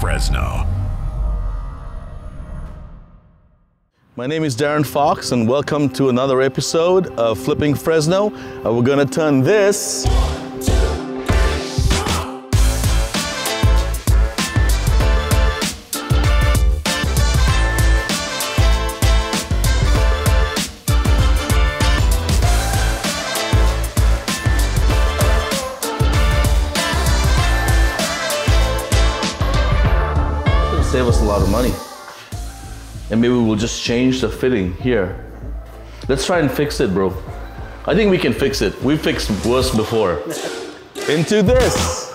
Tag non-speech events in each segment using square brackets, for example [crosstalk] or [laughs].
Fresno. My name is Darren Fox, and welcome to another episode of Flipping Fresno. Uh, we're gonna turn this. Just change the fitting here. Let's try and fix it, bro. I think we can fix it. We've fixed worse before. Into this.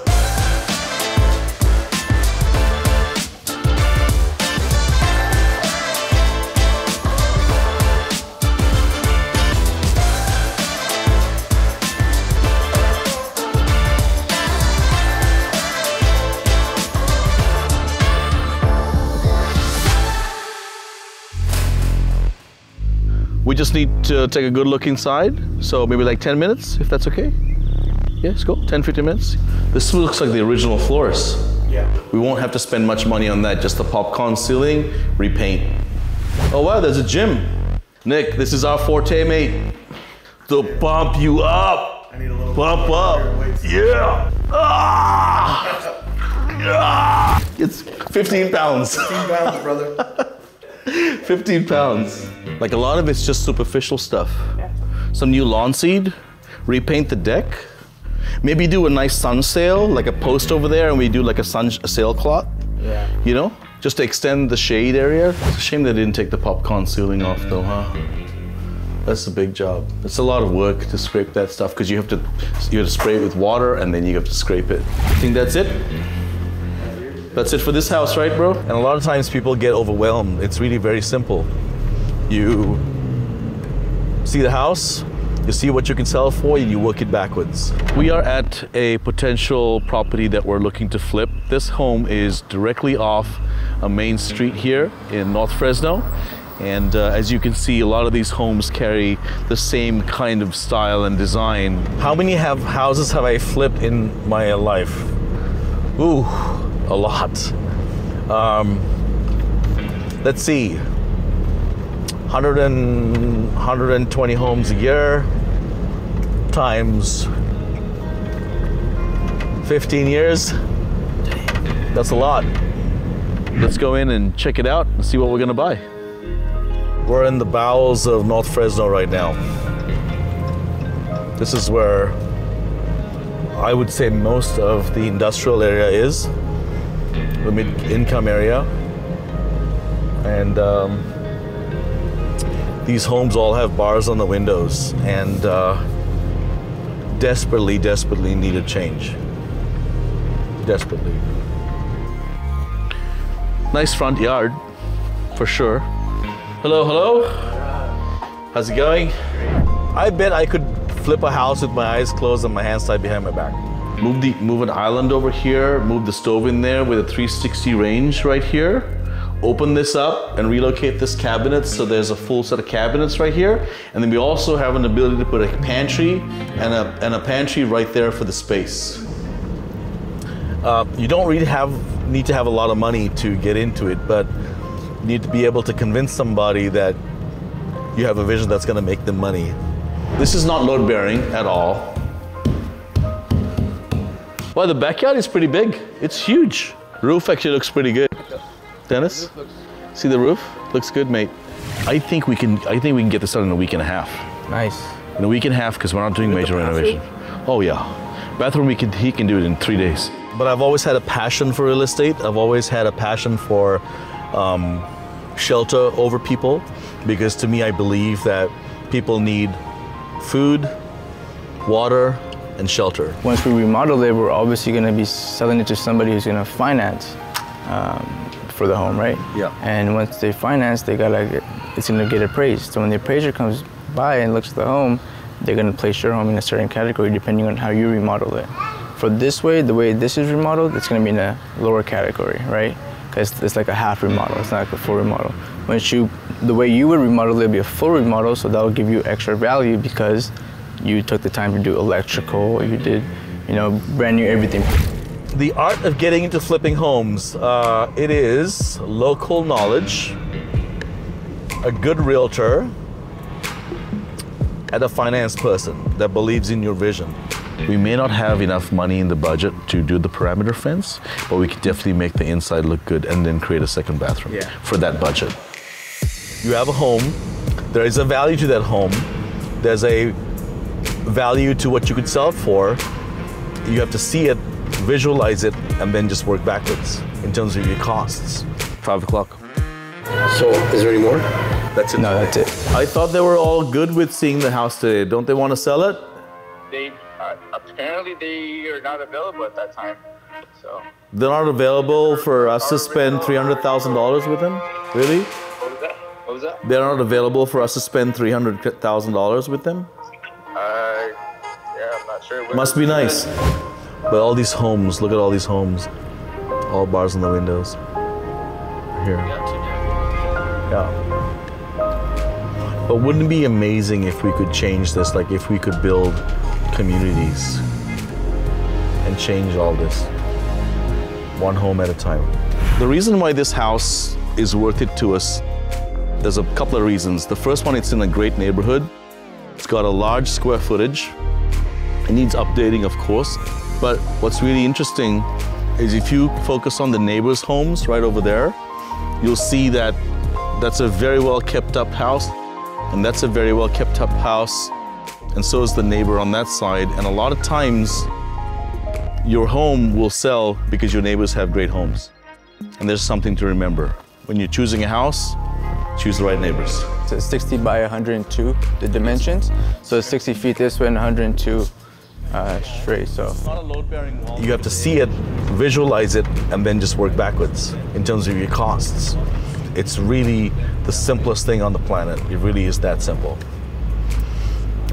Need to take a good look inside. So maybe like 10 minutes, if that's okay. Yeah, let's go. 10, 15 minutes. This looks like the original floors. Yeah. We won't have to spend much money on that. Just the popcorn ceiling, repaint. Oh wow, there's a gym. Nick, this is our forte, mate. To pump you up. I need a little Pump up. Yeah. Ah! Ah! It's 15 pounds. 15 pounds, brother. [laughs] [laughs] 15 pounds. Like a lot of it's just superficial stuff. Yeah. Some new lawn seed, repaint the deck, maybe do a nice sun sail, like a post over there, and we do like a sun a sailcloth. Yeah. You know, just to extend the shade area. It's a shame they didn't take the popcorn ceiling off though, huh? That's a big job. It's a lot of work to scrape that stuff because you have to you have to spray it with water and then you have to scrape it. I think that's it. That's it for this house, right, bro? And a lot of times people get overwhelmed. It's really very simple. You see the house, you see what you can sell for, and you work it backwards. We are at a potential property that we're looking to flip. This home is directly off a main street here in North Fresno. And uh, as you can see, a lot of these homes carry the same kind of style and design. How many have houses have I flipped in my life? Ooh, a lot. Um, let's see. 100 and, 120 homes a year times 15 years. That's a lot. Let's go in and check it out and see what we're gonna buy. We're in the bowels of North Fresno right now. This is where I would say most of the industrial area is, the mid-income area, and um, these homes all have bars on the windows and uh, desperately, desperately need a change. Desperately. Nice front yard, for sure. Hello, hello. How's it going? I bet I could flip a house with my eyes closed and my hands tied behind my back. Move the move an island over here, move the stove in there with a 360 range right here. Open this up and relocate this cabinet so there's a full set of cabinets right here. And then we also have an ability to put a pantry and a, and a pantry right there for the space. Uh, you don't really have need to have a lot of money to get into it, but you need to be able to convince somebody that you have a vision that's going to make them money. This is not load bearing at all. Well, the backyard is pretty big. It's huge. Roof actually looks pretty good. Dennis, see the roof? Looks good, mate. I think we can. I think we can get this done in a week and a half. Nice. In a week and a half, because we're not doing major renovation. Oh yeah, bathroom. We can. He can do it in three days. But I've always had a passion for real estate. I've always had a passion for um, shelter over people, because to me, I believe that people need food, water, and shelter. Once we remodel it, we're obviously going to be selling it to somebody who's going to finance um, for the home, right? Yeah. And once they finance, they gotta get, it's going to get appraised. So when the appraiser comes by and looks at the home, they're going to place your home in a certain category depending on how you remodel it. For this way, the way this is remodeled, it's going to be in a lower category, right? Because it's like a half remodel. It's not like a full remodel. Once you, the way you would remodel, it'll be a full remodel, so that will give you extra value because you took the time to do electrical, you did, you know, brand new everything. The art of getting into flipping homes. Uh, it is local knowledge, a good realtor, and a finance person that believes in your vision. We may not have enough money in the budget to do the perimeter fence, but we could definitely make the inside look good and then create a second bathroom Yeah. for that budget. You have a home, there is a value to that home, there's a value to what you could sell for. You have to see it, visualize it, and then just work backwards in terms of your costs. Five o'clock. So, is there any more? That's it. No, that's it. I thought they were all good with seeing the house today. Don't they want to sell it? They uh, apparently they are not available at that time. So They're not available for us to spend three hundred thousand dollars with them. Really? what was that? What was that? They're not available for us to spend three hundred thousand dollars with them. Sure. Must be nice. But all these homes, look at all these homes, all bars in the windows. Here. Yeah. But wouldn't it be amazing if we could change this? Like if we could build communities and change all this one home at a time. The reason why this house is worth it to us, there's a couple of reasons. The first one, it's in a great neighborhood. It's got a large square footage. It needs updating, of course. But what's really interesting is if you focus on the neighbors' homes right over there, you'll see that that's a very well kept up house, and that's a very well kept up house, and so is the neighbor on that side. And a lot of times, your home will sell because your neighbors have great homes. And there's something to remember. When you're choosing a house, choose the right neighbors. It's 60 by 102, the dimensions. So it's 60 feet this way and 102 uh, straight. So You have to see it, visualize it, and then just work backwards in terms of your costs. It's really the simplest thing on the planet. It really is that simple.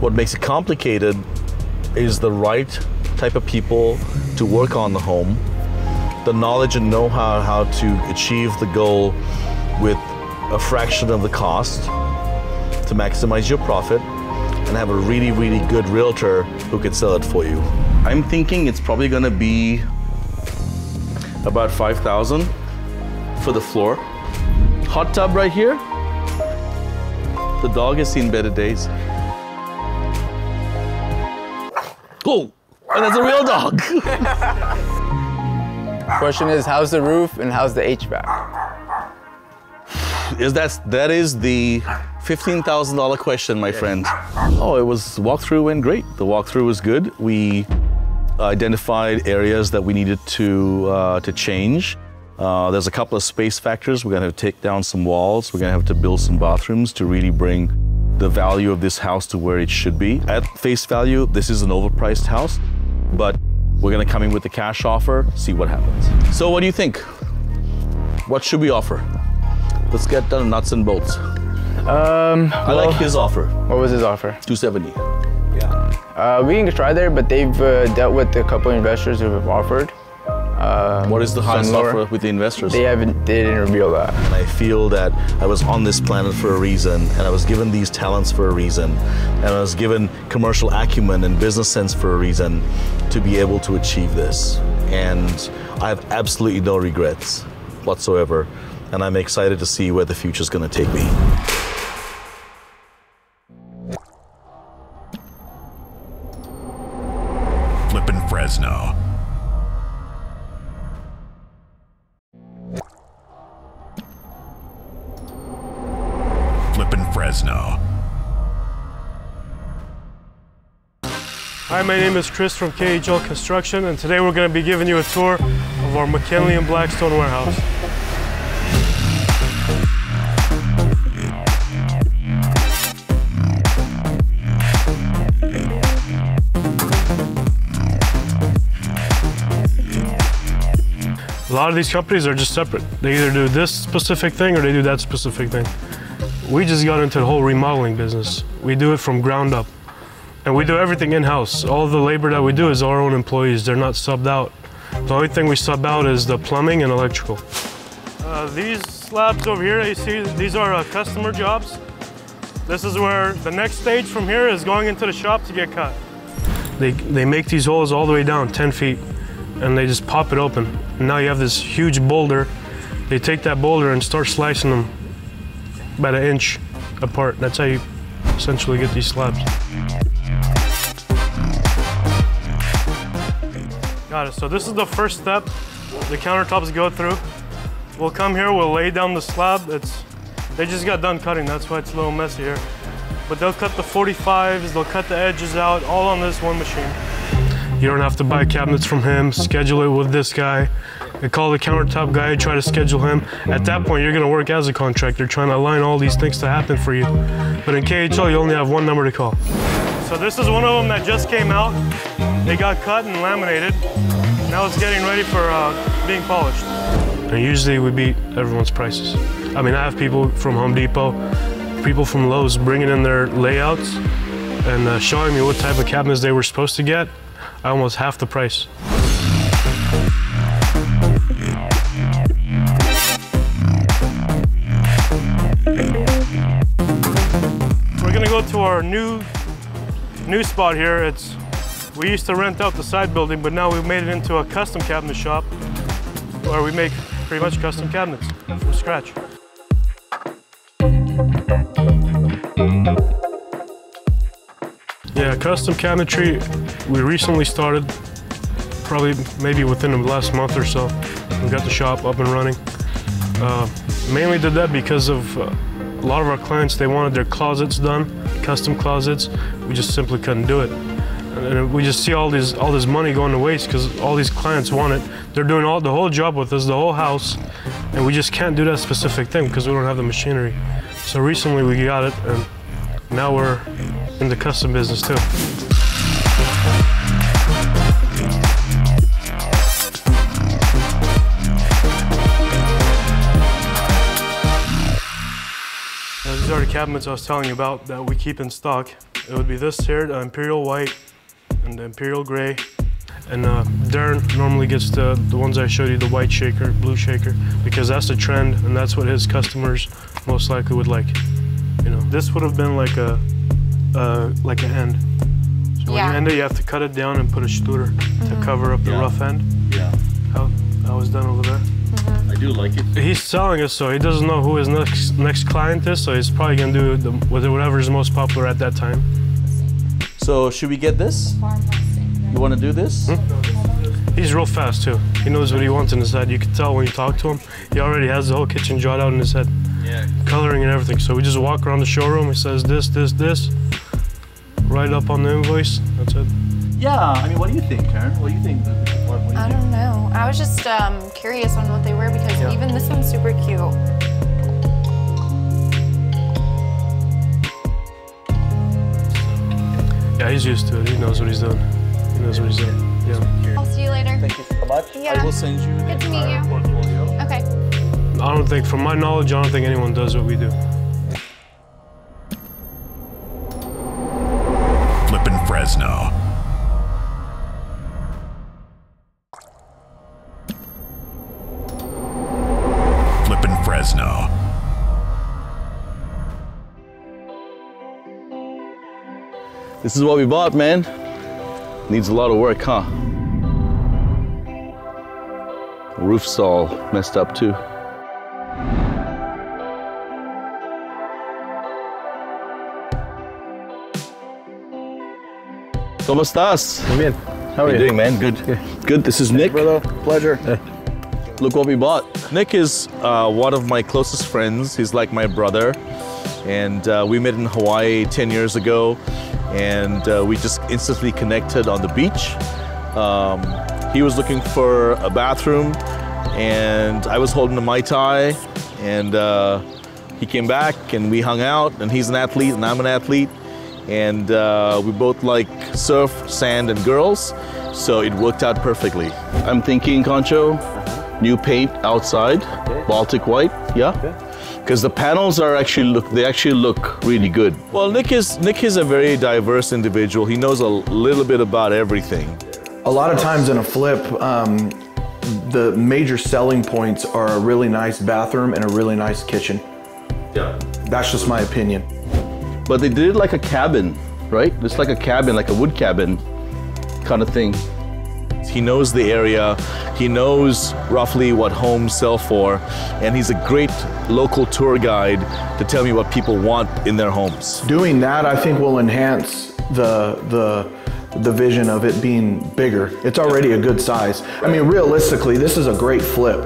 What makes it complicated is the right type of people to work on the home, the knowledge and know how how to achieve the goal with a fraction of the cost to maximize your profit and have a really, really good realtor who could sell it for you. I'm thinking it's probably gonna be about 5,000 for the floor. Hot tub right here. The dog has seen better days. Oh, and that's a real dog. [laughs] question is, how's the roof and how's the HVAC? is that that is the fifteen thousand dollar question, my friend? Oh, it was walkthrough went great. The walkthrough was good. We identified areas that we needed to uh, to change. Uh, there's a couple of space factors. We're gonna have to take down some walls. We're gonna have to build some bathrooms to really bring the value of this house to where it should be. At face value, this is an overpriced house, but we're gonna come in with a cash offer, see what happens. So, what do you think? What should we offer? Let's get down to nuts and bolts. Um, I like his offer, what was his offer? 270. Uh, we can try there, but they've uh, dealt with a couple investors who have offered. Um, What is the highest offer with the investors? They haven't. They didn't reveal that. And I feel that I was on this planet for a reason, and I was given these talents for a reason, and I was given commercial acumen and business sense for a reason to be able to achieve this. And I have absolutely no regrets whatsoever, and I'm excited to see where the future's going to take me. Flippin' Fresno. Flippin' Fresno. Hi, my name is Chris from KHL Construction, and today we're going to be giving you a tour of our McKinley and Blackstone warehouse. A lot of these companies are just separate. They either do this specific thing or they do that specific thing. We just got into the whole remodeling business. We do it from ground up. And we do everything in-house. All the labor that we do is our own employees. They're not subbed out. The only thing we sub out is the plumbing and electrical. Uh, these slabs over here, you see, these are uh, customer jobs. This is where the next stage from here is going into the shop to get cut. They, they make these holes all the way down 10 feet. and they just pop it open. Now you have this huge boulder. They take that boulder and start slicing them about an inch apart. That's how you essentially get these slabs. Got it. So this is the first step. The countertops go through. We'll come here, we'll lay down the slab. It's they just got done cutting, that's why it's a little messy here. But they'll cut the 45s, they'll cut the edges out, all on this one machine. You don't have to buy cabinets from him, schedule it with this guy. You call the countertop guy, try to schedule him. At that point, you're gonna work as a contractor, trying to align all these things to happen for you. But in KHL, you only have one number to call. So this is one of them that just came out. They got cut and laminated. Now it's getting ready for uh, being polished. And usually we beat everyone's prices. I mean, I have people from Home Depot, people from Lowe's bringing in their layouts and uh, showing me what type of cabinets they were supposed to get. Almost half the price. We're gonna go to our new new spot here. It's we used to rent out the side building, but now we've made it into a custom cabinet shop where we make pretty much custom cabinets from scratch. Custom cabinetry, we recently started, probably maybe within the last month or so. We got the shop up and running. Uh, mainly did that because of uh, a lot of our clients, they wanted their closets done, custom closets. We just simply couldn't do it. And we just see all this all this money going to waste because all these clients want it. They're doing all the whole job with us, the whole house, and we just can't do that specific thing because we don't have the machinery. So recently we got it, and now we're in the custom business too. Uh, These are the cabinets I was telling you about that we keep in stock. It would be this here, the Imperial White and the Imperial Gray. And uh, Darren normally gets the, the ones I showed you, the white shaker, blue shaker, because that's the trend and that's what his customers most likely would like. You know, this would have been like a, uh, like an end. So when you end it, you have to cut it down and put a studer to mm-hmm. cover up the Yeah. rough end. Yeah, How, how it's done over there. Mm-hmm. I do like it. He's selling it, so he doesn't know who his next next client is. So he's probably gonna do the, whatever is most popular at that time. So should we get this? You want to do this? Hmm? He's real fast too. He knows what he wants in his head. You can tell when you talk to him. He already has the whole kitchen jotted out in his head. Yeah. Coloring and everything. So we just walk around the showroom. He says this, this, this. Right up on the invoice. That's it. Yeah. I mean, what do you think, Karen? What do you think? What, what do you I think? don't know. I was just um, curious on what they were because Yeah. even this one's super cute. Yeah, he's used to it. He knows what he's doing. He knows what he's doing. Yeah. I'll see you later. Thank you so much. Yeah. I will send you the Good to meet you. portfolio. Okay. I don't think, from my knowledge, I don't think anyone does what we do. This is what we bought, man. Needs a lot of work, huh? Roof's all messed up too. ¿Cómo estás? Muy bien. How How are you you? doing, man? Good. Good. This is Nick. Brother, pleasure. Look what we bought. Nick is uh, one of my closest friends. He's like my brother. And uh, we met in Hawaii 10 years ago. And uh, we just instantly connected on the beach. Um, he was looking for a bathroom. And I was holding a Mai Tai. And uh, he came back and we hung out. And he's an athlete and I'm an athlete. And uh, we both like surf, sand, and girls. So it worked out perfectly. I'm thinking, Concho, new paint outside, Baltic white, yeah? Because the panels are actually look, they actually look really good. Well, Nick is Nick is a very diverse individual. He knows a little bit about everything. A lot of times in a flip, um, the major selling points are a really nice bathroom and a really nice kitchen. Yeah. That's just my opinion. But they did it like a cabin, right? It's like a cabin, like a wood cabin kind of thing. He knows the area, he knows roughly what homes sell for, and he's a great local tour guide to tell me what people want in their homes. Doing that, I think, will enhance the the the vision of it being bigger. It's already a good size. I mean, realistically, this is a great flip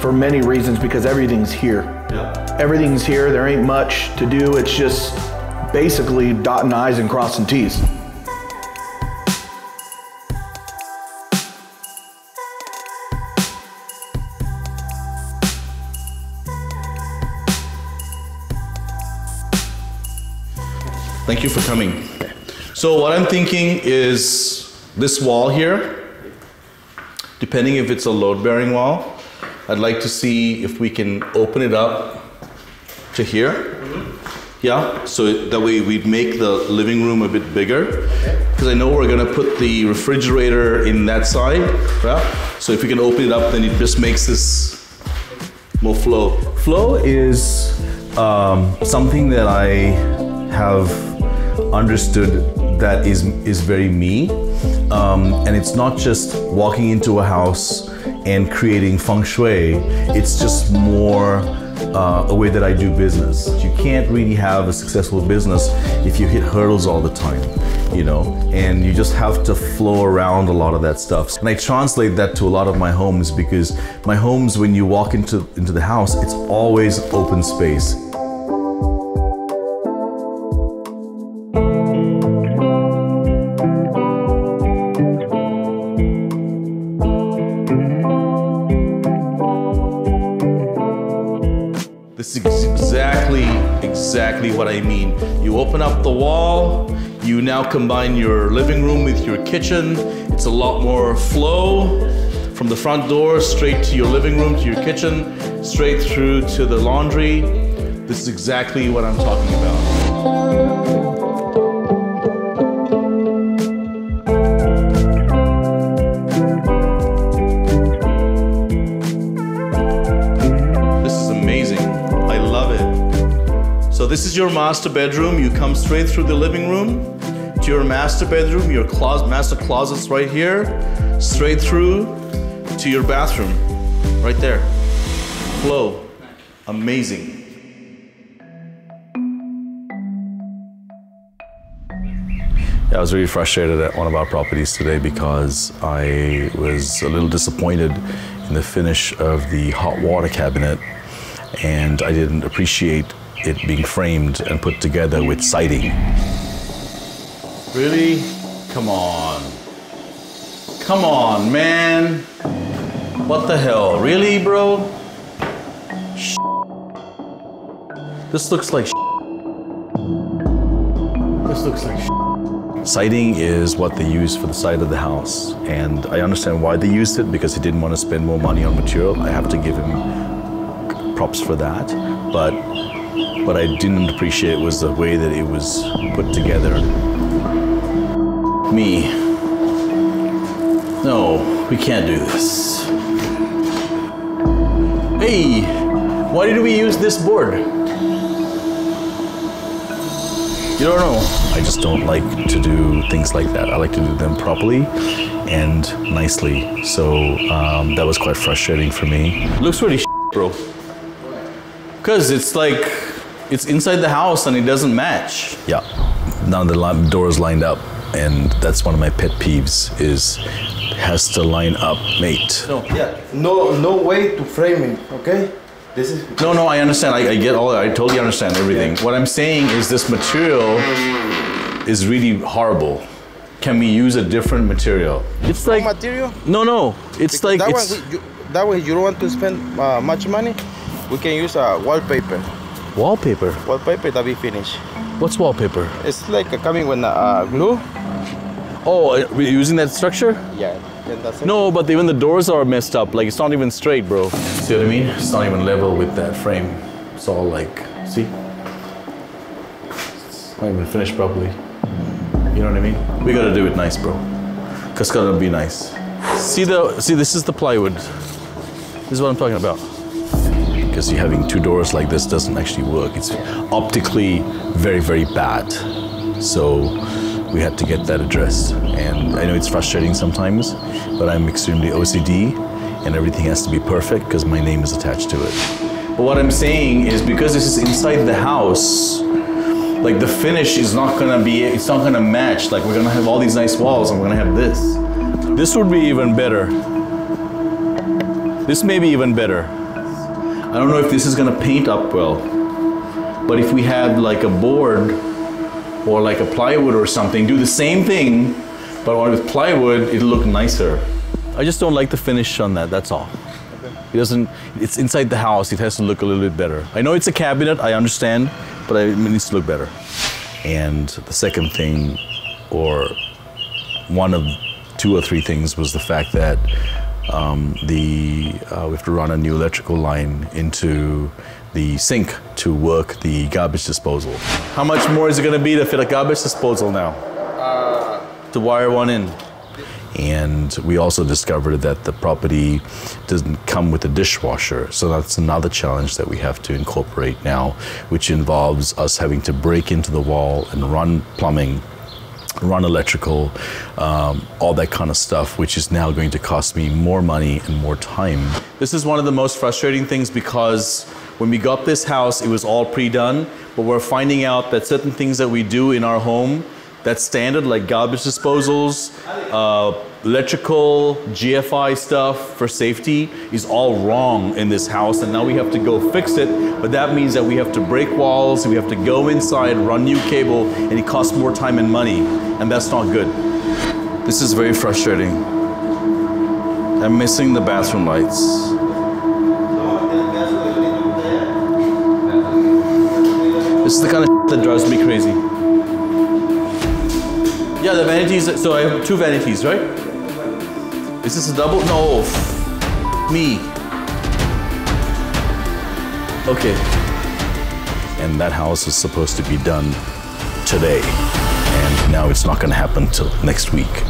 for many reasons because everything's here. Everything's here. There ain't much to do. It's just basically dotting I's and crossing T's. Thank you for coming. So what I'm thinking is this wall here, depending if it's a load-bearing wall, I'd like to see if we can open it up to here. Yeah, so that way we'd make the living room a bit bigger. Because I know we're gonna put the refrigerator in that side, yeah? So if we can open it up, then it just makes this more flow. Flow is um, something that I have understood that is is very me, um, and it's not just walking into a house and creating feng shui. It's just more uh, a way that I do business. You can't really have a successful business if you hit hurdles all the time, you know, and you just have to flow around a lot of that stuff. And I translate that to a lot of my homes because my homes, when you walk into, into the house, it's always open space. You now combine your living room with your kitchen. It's a lot more flow from the front door straight to your living room, to your kitchen, straight through to the laundry. This is exactly what I'm talking about. This is amazing. I love it. So this is your master bedroom. You come straight through the living room your master bedroom, your closet, master closets right here, straight through to your bathroom, right there. Flow, amazing. I was really frustrated at one of our properties today because I was a little disappointed in the finish of the hot water cabinet and I didn't appreciate it being framed and put together with siding. Really? Come on. Come on, man. What the hell? Really, bro? Sh- This looks like sh- This looks like sh- Siding is what they use for the side of the house, and I understand why they used it because he didn't want to spend more money on material. I have to give him props for that, but what I didn't appreciate was the way that it was put together. Me. No, we can't do this. Hey, why did we use this board? You don't know. I just don't like to do things like that. I like to do them properly and nicely. So um, that was quite frustrating for me. Looks really bro. Cause it's like it's inside the house and it doesn't match. Yeah. Now the doors lined up, and that's one of my pet peeves is has to line up, mate. No, yeah, no, no way to frame it. Okay, this is No, no, I understand. I, I get all that. I totally understand everything. What I'm saying is this material is really horrible. Can we use a different material? It's like material. no, no. It's like that it's one. You, that way, you don't want to spend uh, much money. We can use a wallpaper. Wallpaper. Wallpaper that we finish. What's wallpaper? It's like coming with uh, glue. Oh, uh, we're using that structure? Yeah, then that's it. No, but even the doors are messed up. Like it's not even straight, bro. See what I mean? It's not even level with that frame. It's all like, see? It's not even finished properly. You know what I mean? We gotta do it nice, bro. Cause it's gotta be nice. See the see this is the plywood. This is what I'm talking about. Because having two doors like this doesn't actually work. It's optically very, very bad. So we had to get that addressed. And I know it's frustrating sometimes, but I'm extremely OCD and everything has to be perfect because my name is attached to it. But what I'm saying is because this is inside the house, like the finish is not gonna be, it's not gonna match. Like we're gonna have all these nice walls and we're gonna have this. This would be even better. This may be even better. I don't know if this is gonna paint up well, but if we had like a board or like a plywood or something, do the same thing, but with plywood, it'll look nicer. I just don't like the finish on that, that's all. It doesn't, it's inside the house, it has to look a little bit better. I know it's a cabinet, I understand, but it needs to look better. And the second thing, or one of two or three things, was the fact that um, the uh, we have to run a new electrical line into the sink to work the garbage disposal. How much more is it going to be to fit a garbage disposal now? to wire one in. And we also discovered that the property doesn't come with a dishwasher. So that's another challenge that we have to incorporate now, which involves us having to break into the wall and run plumbing run electrical, um, all that kind of stuff, which is now going to cost me more money and more time. This is one of the most frustrating things because when we got this house, it was all pre-done, but we're finding out that certain things that we do in our home that's standard, like garbage disposals, uh, electrical, GFI stuff for safety, is all wrong in this house, and now we have to go fix it. But that means that we have to break walls, we have to go inside, run new cable, and it costs more time and money, and that's not good. This is very frustrating. I'm missing the bathroom lights. This is the kind of that drives me crazy. Yeah, the vanities. So I have two vanities, right? Is this a double? No. Me. Okay. And that house is supposed to be done today. And now it's not going to happen till next week.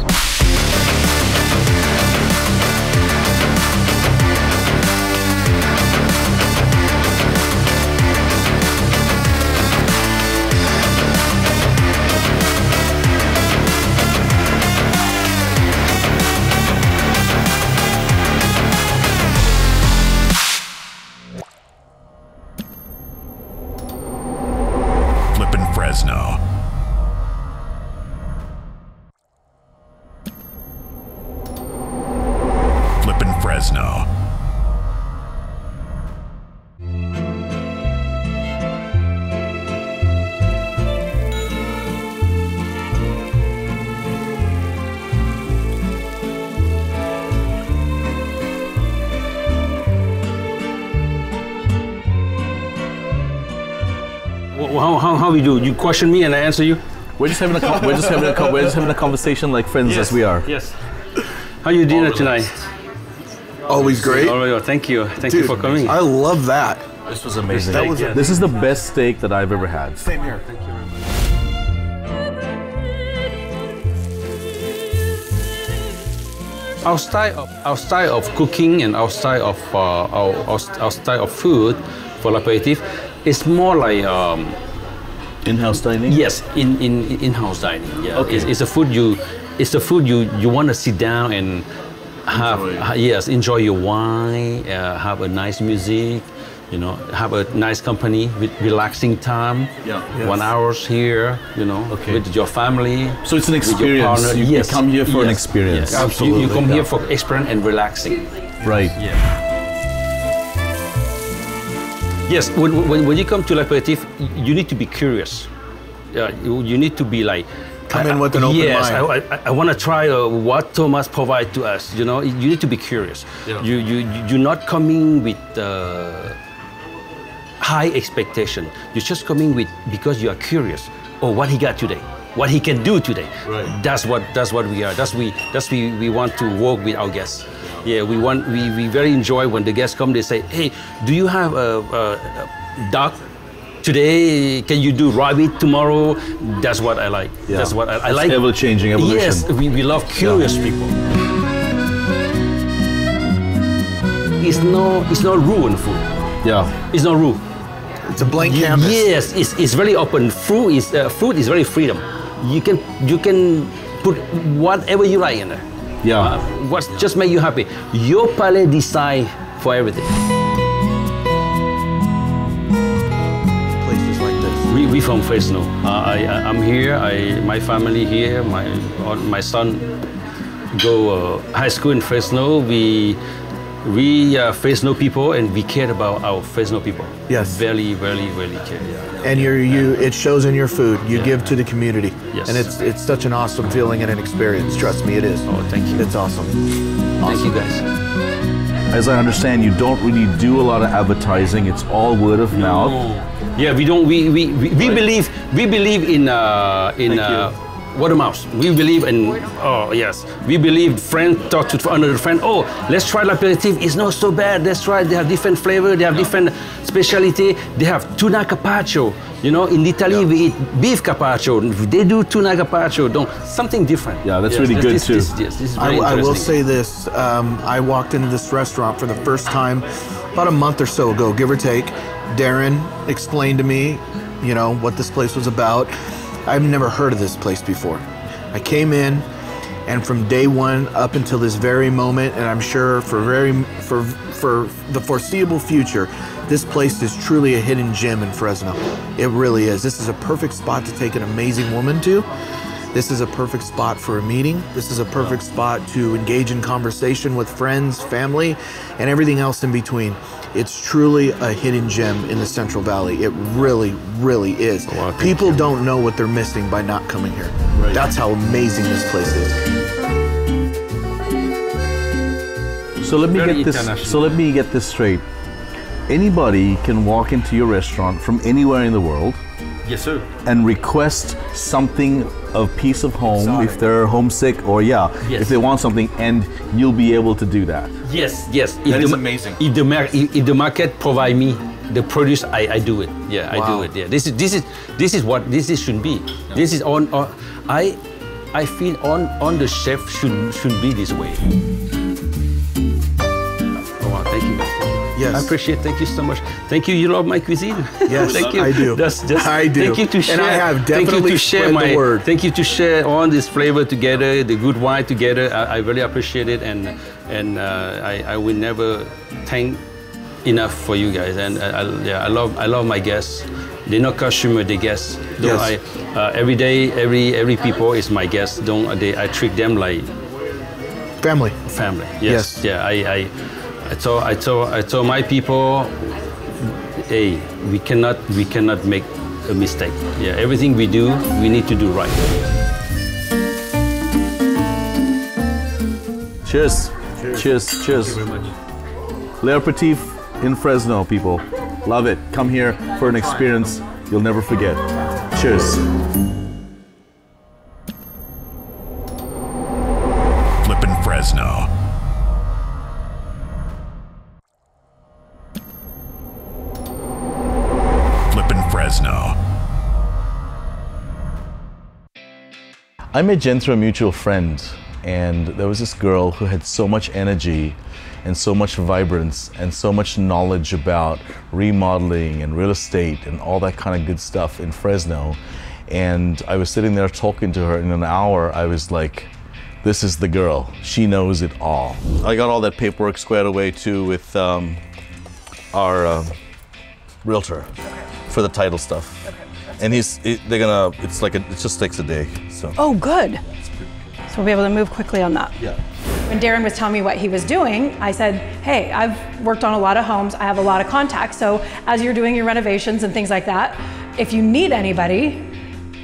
How, how, how we do? You question me and I answer you? We're just having a con- we're just having a con- we're just having a conversation like friends as we are. Yes. How you dinner tonight? Always great. All right, thank you. Thank you for coming. I love that. This was amazing. That was this is the best steak that I've ever had. Same here. Thank Our style of our style of cooking and our style of uh, our, our, our style of food for aperitif is more like um, In-house dining. yes in in in-house dining. Yeah. Okay. It's, it's a food you it's the food you you want to sit down and have Enjoy. yes enjoy your wine, uh, have a nice music. You know, have a nice company with relaxing time. Yeah. One hours here, you know, Okay. with your family. So it's an experience. You- yes. come here for an experience. Yes. You- You, come yeah. here for experience and relaxing. Right. Yeah. Yes, when, when, when you come to l'aperitif, you need to be curious. Uh, you, you need to be like. Come I- in with an open yes, mind. I, I, I want to try uh, what Thomas provide to us. You know, you need to be curious. Yeah. You, you, you're not coming with uh, high expectation. You're just coming with because you are curious. Oh, what he got today, what he can do today. Right. That's what that's what we are. That's we that's we we want to work with our guests. Yeah, we want we, we very enjoy when the guests come. They say, hey, do you have a, a, a duck? Today, can you do rabbit tomorrow? That's what I like. Yeah. That's what I, I like. ever-changing evolution. Yes, we, we love curious people. It's no it's not ruined food. Yeah. It's not rude. It's a blank Ye- canvas. Yes, it's, it's very open. Food is uh, food is very freedom. you can you can put whatever you like in there. Yeah. Uh, what just make you happy. Your palais design for everything. Places like this. We, we from Fresno. Uh, I, I I'm here. I my family here. My my son go uh, high school in Fresno. We we uh, Fresno people and we care about our Fresno people. Yes. Very very really care. Yeah. And you're you it shows in your food. You Yeah. give to the community. Yes. And it's it's such an awesome feeling and an experience. Trust me, it is. Oh, thank you. It's awesome. Thank you guys. As I understand, you don't really do a lot of advertising. It's all word of mouth. No. Yeah, we don't. We we, we, we believe we believe in uh, in Thank you. Word of mouth. We believe in oh yes. We believe friend talk to another friend. Oh, let's try l'aperitif. It's not so bad. Let's try. They have different flavor. They have different specialty. They have tuna carpaccio. You know, in Italy we eat beef carpaccio. They do tuna carpaccio. Don't something different. Yeah, that's Yes, really good this- too. This, yes, this is I, very I will say this. Um, I walked into this restaurant for the first time about a month or so ago, give or take. Darren explained to me, you know, what this place was about. I've never heard of this place before. I came in, and from day one up until this very moment, and I'm sure for very for for the foreseeable future, this place is truly a hidden gem in Fresno. It really is. This is a perfect spot to take an amazing woman to. This is a perfect spot for a meeting. This is a perfect spot to engage in conversation with friends, family, and everything else in between. It's truly a hidden gem in the Central Valley. It really, really is. Oh, People don't know what they're missing by not coming here. That's how amazing this place is. So let me Very get this. So let me get this straight. Anybody can walk into your restaurant from anywhere in the world Yes, sir. and request something of piece of home if they're homesick or yeah, Yes. if they want something, and you'll be able to do that. Yes, yes. If That the is ma- amazing. If the, mar- if, if the market provide me the produce, I, I do it. Yeah, I do it. Yeah. This is this is this is what this is should be. This is on. on I I feel on on the chef should should be this way. Yes. I appreciate. it. Thank you so much. Thank you. You love my cuisine. [laughs] Yes, thank you. I do. That's just. [laughs] I do. Thank you to share. And. I have thank you definitely to share spread the my word. Thank you to share all this flavor together, the good wine together. I, I really appreciate it, and and uh, I, I will never thank enough for you guys. And I, I, yeah, I love I love my guests. They're not customer, they guests. Yes. I, uh, every day, every every people is my guest. Don't they? I treat them like Family. family. Yes. Yes. Yeah. I, I, I told, I told, I told my people, hey, we cannot, we cannot make a mistake. Yeah. Everything we do, we need to do right. Cheers. Cheers. Cheers. very much. Le Aperitif in Fresno, people. Love it. Come here for an experience you'll never forget. Cheers. I met Jen through a mutual friend, and there was this girl who had so much energy and so much vibrance and so much knowledge about remodeling and real estate and all that kind of good stuff in Fresno. And I was sitting there talking to her in an hour. I was like, this is the girl. She knows it all. I got all that paperwork squared away too with um, our uh, realtor for the title stuff. And he's, they're gonna, it's like, a, it just takes a day, so. Oh, good. So we'll be able to move quickly on that. Yeah. When Darren was telling me what he was doing, I said, Hey, I've worked on a lot of homes, I have a lot of contacts. So as you're doing your renovations and things like that, if you need anybody,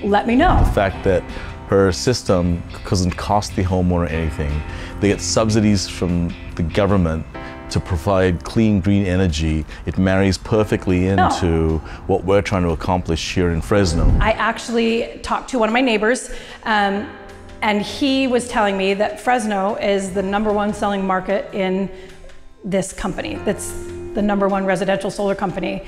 let me know. the fact that her system doesn't cost the homeowner anything. They get subsidies from the government to provide clean green energy. It marries perfectly into what we're trying to accomplish here in Fresno. I actually talked to one of my neighbors, um, and he was telling me that Fresno is the number one selling market in this company. That's the number one residential solar company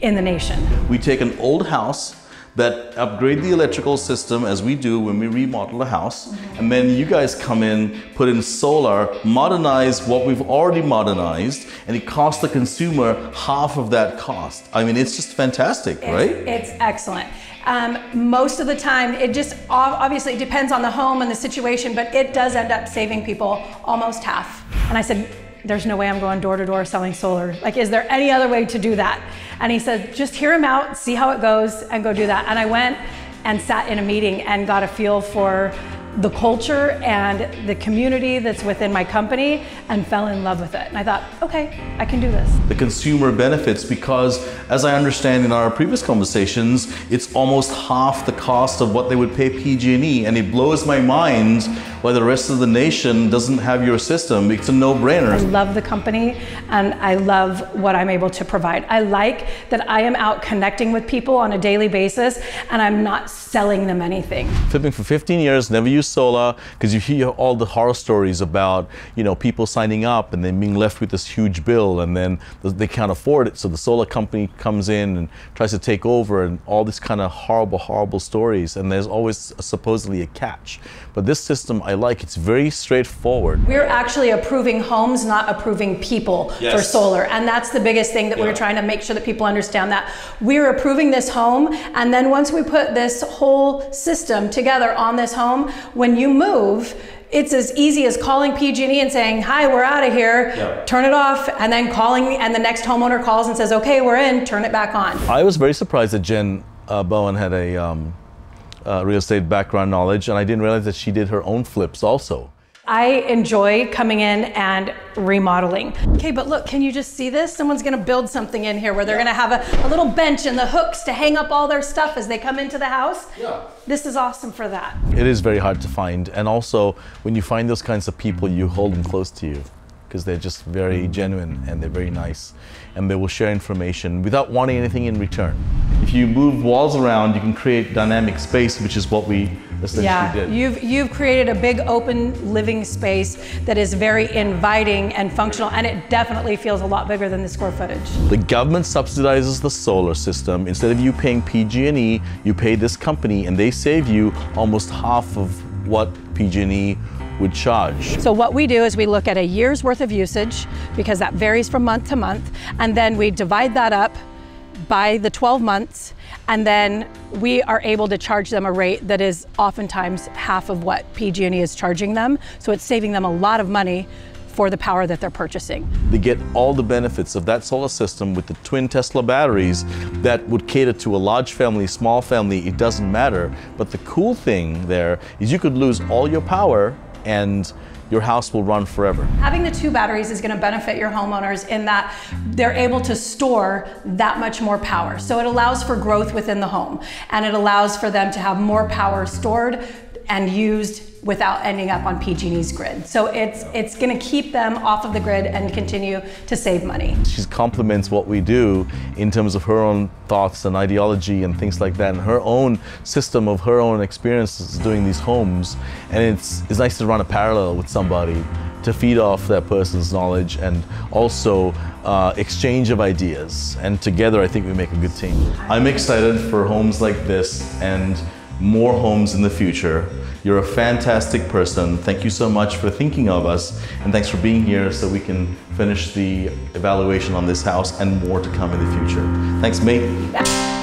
in the nation. We take an old house that upgrade the electrical system as we do when we remodel a house and then you guys come in put in solar modernize what we've already modernized and it costs the consumer half of that cost i mean it's just fantastic right It's excellent. Um, most of the time, it just obviously it depends on the home and the situation, but it does end up saving people almost half. And I said, there's no way I'm going door to door selling solar. Like, is there any other way to do that? And he said, just hear him out, see how it goes, and go do that. And I went and sat in a meeting and got a feel for the culture and the community that's within my company and fell in love with it. And I thought, okay, I can do this. the consumer benefits because as I understand in our previous conversations, it's almost half the cost of what they would pay PG&E and it blows my mind why the rest of the nation doesn't have your system. It's a no-brainer. I love the company and I love what I'm able to provide. I like that I am out connecting with people on a daily basis and I'm not selling them anything. Flipping for 15 years, never used solar because you hear all the horror stories about, you know, people signing up and then being left with this huge bill and then they can't afford it. So the solar company comes in and tries to take over and all these kind of horrible, horrible stories. And there's always supposedly a catch. But this system I like, it's very straightforward. We're actually approving homes, not approving people for solar. And that's the biggest thing that we're trying to make sure that people understand that. We're approving this home, and then once we put this whole system together on this home, when you move, it's as easy as calling PG&E and saying, "Hi, we're out of here. Yeah. Turn it off," and then calling, and the next homeowner calls and says, "Okay, we're in. Turn it back on." I was very surprised that Jen uh, Bowen had a um, uh, real estate background knowledge, and I didn't realize that she did her own flips also. I enjoy coming in and remodeling. Okay, but look, can you just see this? Someone's gonna build something in here where they're gonna have a, a little bench and the hooks to hang up all their stuff as they come into the house. Yeah. This is awesome for that. It is very hard to find, and also when you find those kinds of people, you hold them close to you because they're just very genuine and they're very nice, and they will share information without wanting anything in return. If you move walls around, you can create dynamic space, which is what we essentially Yeah, did. you've you've created a big open living space that is very inviting and functional, and it definitely feels a lot bigger than the square footage. The government subsidizes the solar system. Instead of you paying PG&E, you pay this company, and they save you almost half of what PG&E would charge. So what we do is we look at a year's worth of usage because that varies from month to month, and then we divide that up by the 12 months, and then we are able to charge them a rate that is oftentimes half of what PG&E is charging them. So it's saving them a lot of money for the power that they're purchasing. They get all the benefits of that solar system with the twin Tesla batteries that would cater to a large family, small family, it doesn't matter. But the cool thing there is you could lose all your power and your house will run forever. Having the two batteries is going to benefit your homeowners in that they're able to store that much more power. So it allows for growth within the home and it allows for them to have more power stored and used without ending up on PG&E's grid. So it's it's going to keep them off of the grid and continue to save money. She complements what we do in terms of her own thoughts and ideology and things like that, and her own system of her own experiences doing these homes. And it's, it's nice to run a parallel with somebody to feed off that person's knowledge and also uh, exchange of ideas. And together, I think we make a good team. I'm excited for homes like this and more homes in the future. You're a fantastic person. Thank you so much for thinking of us, and thanks for being here so we can finish the evaluation on this house and more to come in the future. Thanks, mate.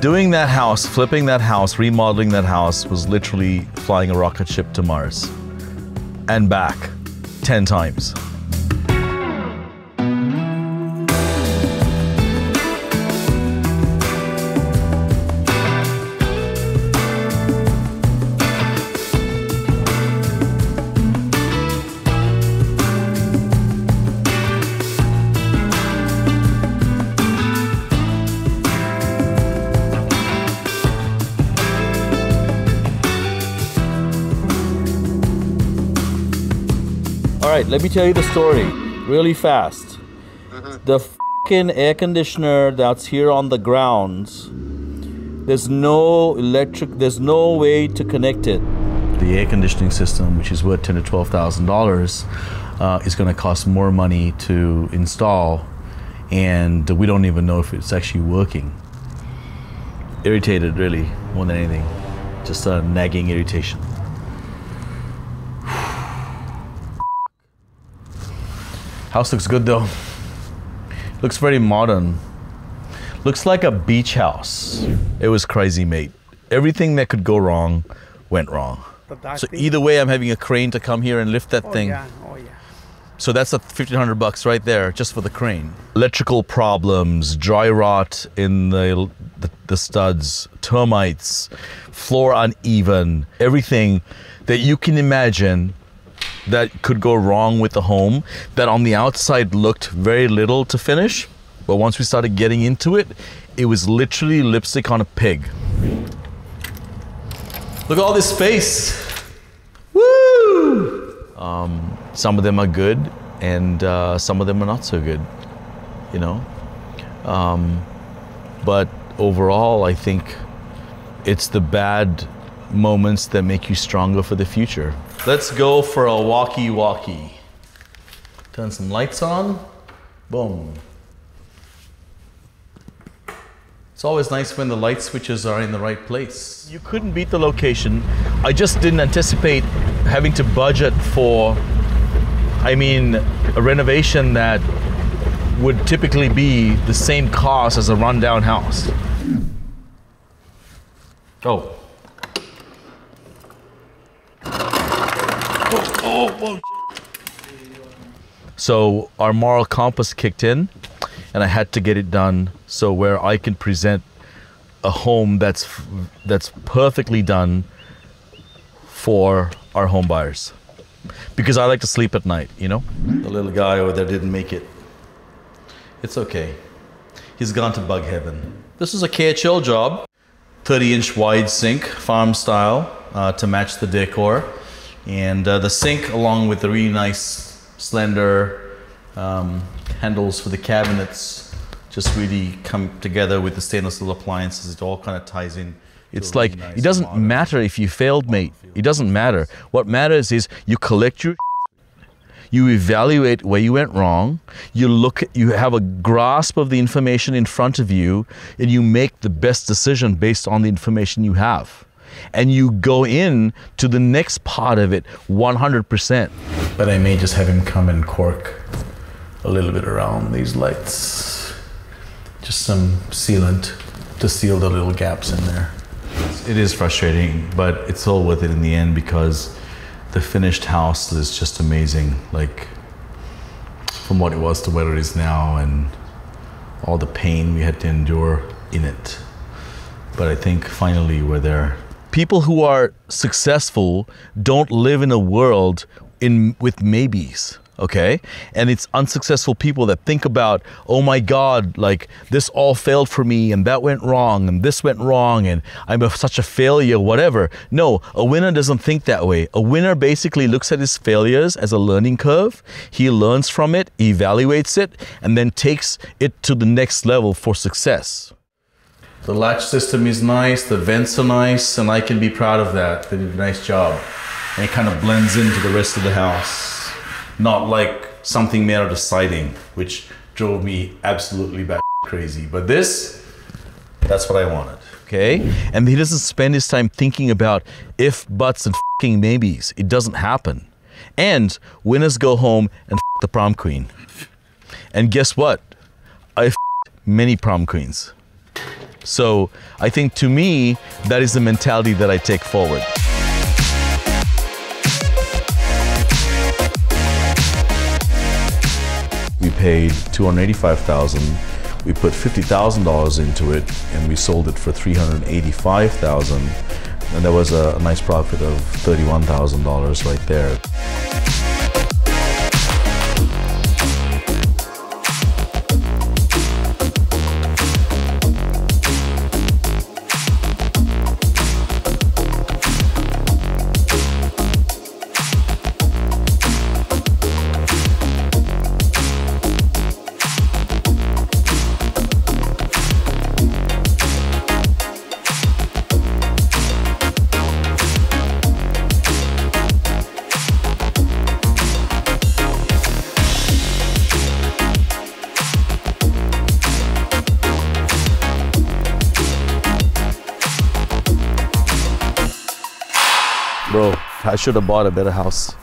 Doing that house, flipping that house, remodeling that house was literally flying a rocket ship to Mars and back 10 times. Let me tell you the story really fast. The fucking air conditioner that's here on the grounds, there's no electric, there's no way to connect it. The air conditioning system, which is worth ten to twelve thousand dollars, uh, is going to cost more money to install, and we don't even know if it's actually working. Irritated, really, more than anything, just a nagging irritation. House looks good though. Looks very modern. Looks like a beach house. It was crazy, mate. Everything that could go wrong went wrong. So either way, I'm having a crane to come here and lift that thing. oh yeah. So that's a 1500 bucks right there just for the crane. Electrical problems, dry rot in the, the, the studs, termites, floor uneven, everything that you can imagine that could go wrong with the home that on the outside looked very little to finish. But once we started getting into it, it was literally lipstick on a pig. Look at all this space. Woo! Um, some of them are good, and uh, some of them are not so good. You know, um, but overall, I think it's the bad moments that make you stronger for the future. Let's go for a walkie walkie. Turn some lights on. Boom. It's always nice when the light switches are in the right place. You couldn't beat the location. I just didn't anticipate having to budget for, I mean, a renovation that would typically be the same cost as a rundown house. Oh. So our moral compass kicked in, and I had to get it done so where I can present a home that's that's perfectly done for our home buyers. Because I like to sleep at night, you know? The little guy over there didn't make it. It's okay. He's gone to bug heaven. This is a KHL job. 30 inch wide sink, farm style, uh, to match the decor. And uh, the sink, along with the really nice, slender um, handles for the cabinets, just really come together with the stainless steel appliances. It all kind of ties in. It's like it doesn't matter if you failed, mate. It doesn't matter. What matters is you collect your [laughs] you evaluate where you went wrong you look you have a grasp of the information in front of you and you make the best decision based on the information you have and you go in to the next part of it 100% but i may just have him come and caulk a little bit around these lights just some sealant to seal the little gaps in there it is frustrating but it's all worth it in the end because the finished house is just amazing. Like from what it was to where it is now, and all the pain we had to endure in it. But I think finally we're there. People who are successful don't live in a world in with maybes okay? And it's unsuccessful people that think about oh my god like this all failed for me and that went wrong and this went wrong and i'm a, such a failure whatever. No a winner doesn't think that way. A winner basically looks at his failures as a learning curve. He learns from it evaluates it and then takes it to the next level for success the latch system is nice the vents are nice and i can be proud of that they did a nice job and it kind of blends into the rest of the house not like something made out of siding, which drove me absolutely bat crazy. But this, that's what I wanted. Okay? And he doesn't spend his time thinking about if, buts, and fucking maybes. It doesn't happen. And winners go home and the prom queen. And guess what? I many prom queens. So I think to me, that is the mentality that I take forward. we paid 285,000. We put $50,000 into it and we sold it for 385,000. And there was a, a nice profit of $31,000 right there. Should have bought a better house.